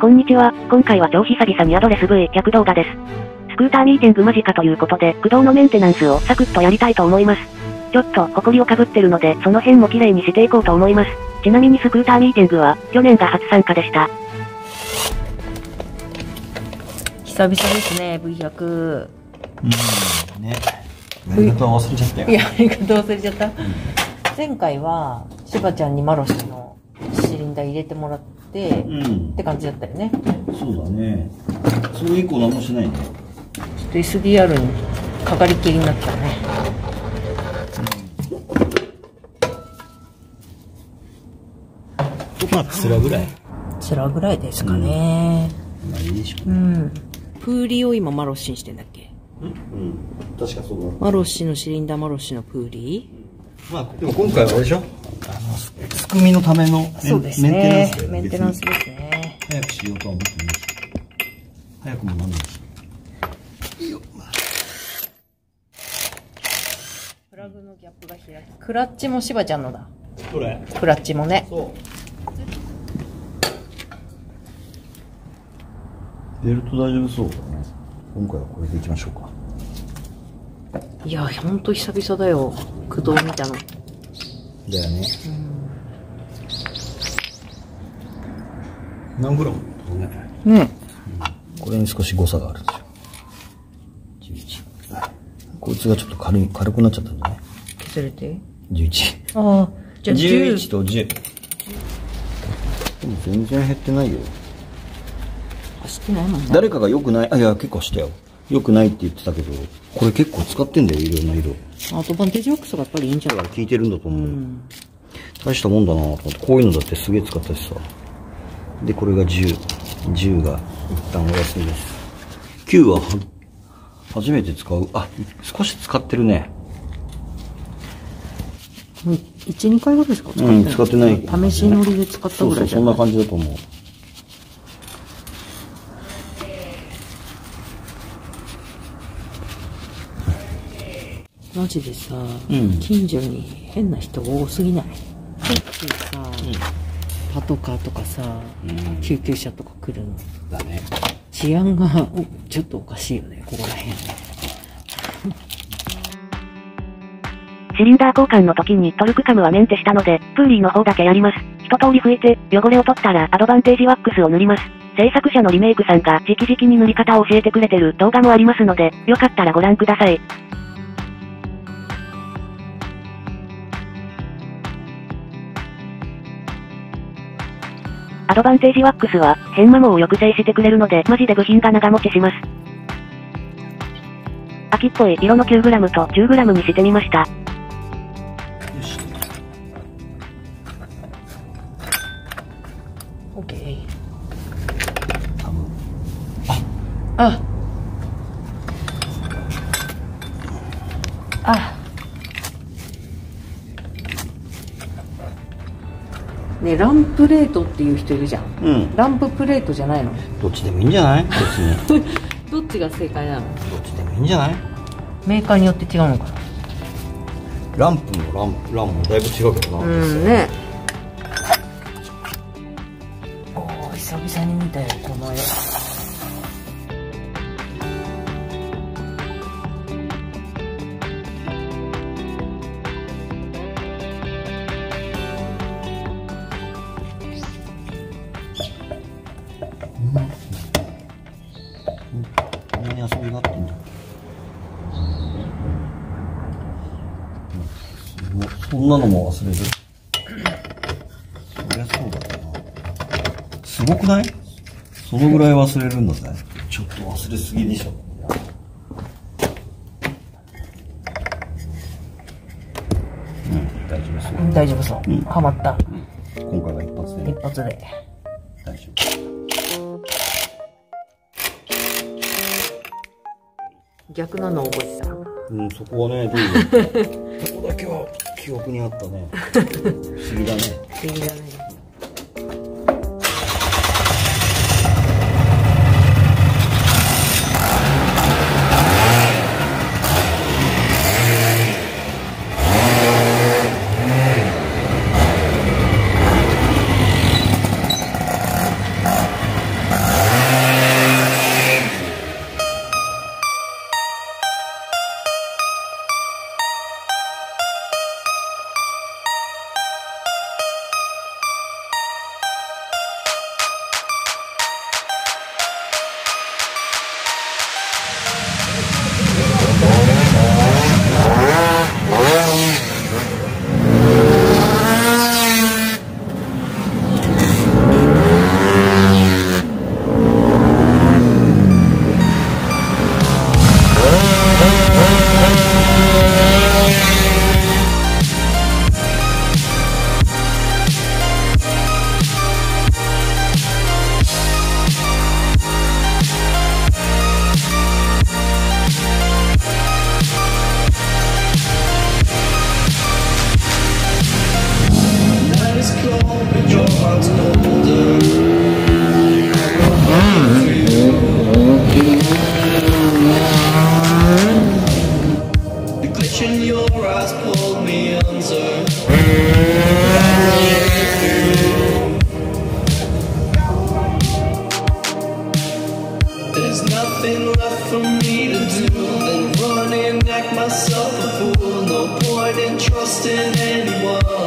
こんにちは、今回は超久々にアドレス V 客動画です。スクーターミーティング間近ということで、駆動のメンテナンスをサクッとやりたいと思います。ちょっと、埃をかぶってるので、その辺も綺麗にしていこうと思います。ちなみにスクーターミーティングは、去年が初参加でした。久々ですね V100 うんねやり方忘れちゃったよいややり方忘れちゃった、前回はしばちゃんにマロシのシリンダー入れてもらって、うん。って感じだったよね。そうだね。それ以降何もしないね。ちょっと SDR にかかりきりになったね。まあつらぐらい。つらぐらいですかね。まあいいでしょう。ん、プーリーを今マロシにしてんだっけ？うん。確かそうだ。マロシのシリンダーマロシのプーリまあでも今回はあれでしょ？あのすすくみのためのメンね。メンテナンスですね。早くしようとは思ってないし早くもなんないしプラグのギャップが開きクラッチもしばちゃんのだ。これ。クラッチもね。そう。ベルト大丈夫そうだね。今回はこれでいきましょうか。いやほんと久々だよ。駆動見たのだよね何グラムね。ね。これに少し誤差があるんですよ11こいつがちょっと軽い軽くなっちゃったんじゃない？削れて。11ああじゃあ10 11と10でも全然減ってないよ。走ってないもんね誰かが良くない？あいや結構したよ。良くないって言ってたけどこれ結構使ってんだよいろんな色。アドバンテージワックスがやっぱりいいんじゃない？効いてるんだと思う、大したもんだなと思ってこういうのだってすげえ使ったしさでこれが1010が一旦お休みです。9はは初めて使う。あ少し使ってるね。12回ぐらいしか使ってうない、ん使ってない。試し乗りで使ったそうそうそんぐらいじゃなない感じだと思う。マジでさ、ん。近所に変な人多すぎない？しょっちゅうさ、パトカーとかさ、救急車とか来るのだね治安がおちょっとおかしいよねここら辺シリンダー交換の時にトルクカムはメンテしたので、プーリーの方だけやります。一通り拭いて、汚れを取ったらアドバンテージワックスを塗ります。制作者のリメイクさんが直々に塗り方を教えてくれてる動画もありますので、よかったらご覧ください。アドバンテージワックスは、変摩耗を抑制してくれるので、マジで部品が長持ちします。秋っぽい色の 9g と 10g にしてみました。オッケー。多分。あ。あねランプレートっていう人いるじゃん。うん。ランププレートじゃないの？どっちでもいいんじゃない？別に。どっちが正解なの？どっちでもいいんじゃない？メーカーによって違うのかな。ランプもランプランもだいぶ違うけどな、うんね。おー久々に見たよこの絵ってんだ。っけそんなのも忘れる。そりゃそうだよな。すごくない？そのぐらい忘れるんだぜ。ちょっと忘れすぎでしょ。うん大丈夫そう、う。ん。ハマった。今回は一発で。一発で。大丈夫逆なの覚えてたうん、そこはね、どういう そこだけは記憶にあったね。不思議だね。不思議だね In your eyes pulled me under. There's nothing left for me to do than run and act myself a fool. No point in trusting anyone.